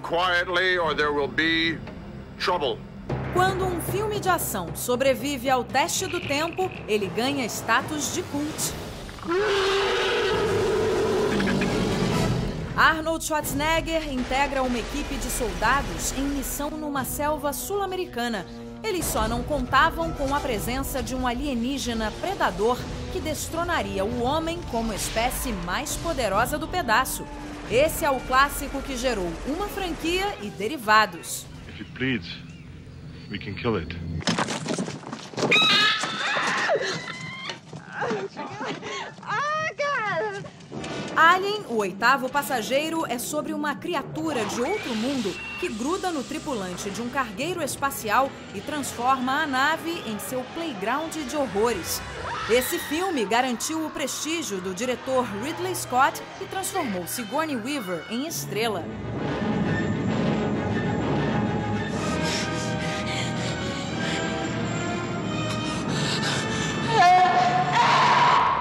quietly or there will be trouble. Quando um filme de ação sobrevive ao teste do tempo, ele ganha status de cult. Arnold Schwarzenegger integra uma equipe de soldados em missão numa selva sul-americana. Eles só não contavam com a presença de um alienígena predador que destronaria o homem como espécie mais poderosa do pedaço. Esse é o clássico que gerou uma franquia e derivados. If it bleeds, we can kill it. Alien, o oitavo passageiro, é sobre uma criatura de outro mundo que gruda no tripulante de um cargueiro espacial e transforma a nave em seu playground de horrores. Esse filme garantiu o prestígio do diretor Ridley Scott e transformou Sigourney Weaver em estrela.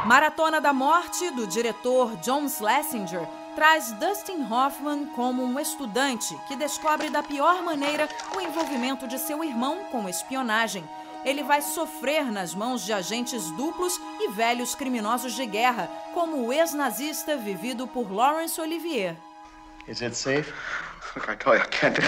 Maratona da Morte, do diretor John Schlesinger, traz Dustin Hoffman como um estudante que descobre da pior maneira o envolvimento de seu irmão com espionagem. Ele vai sofrer nas mãos de agentes duplos e velhos criminosos de guerra, como o ex-nazista vivido por Laurence Olivier. Is it safe? Look, I tell you, I can't do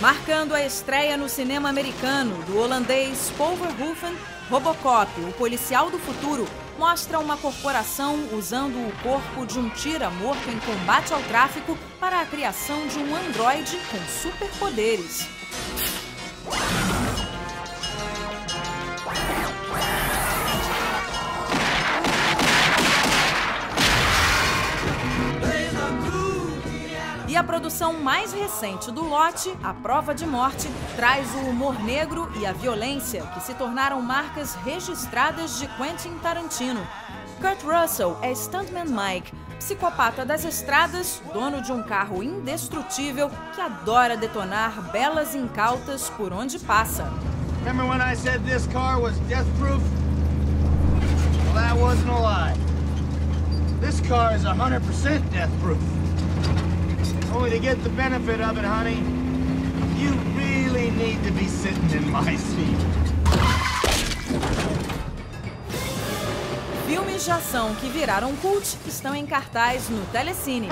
Marcando a estreia no cinema americano do holandês Paul Verhoeven, Robocop, o policial do futuro, mostra uma corporação usando o corpo de um tira morto em combate ao tráfico para a criação de um androide com superpoderes. E a produção mais recente do lote, A Prova de Morte, traz o humor negro e a violência que se tornaram marcas registradas de Quentin Tarantino. Kurt Russell é Stuntman Mike, psicopata das estradas, dono de um carro indestrutível que adora detonar belas incautas por onde passa. Remember when I said this car was death proof? Well, that wasn't a lie. This car is 100% death proof. Only to get the benefit of it, honey, you really need to be sitting in my seat. Filmes de ação que viraram cult estão em cartaz no Telecine.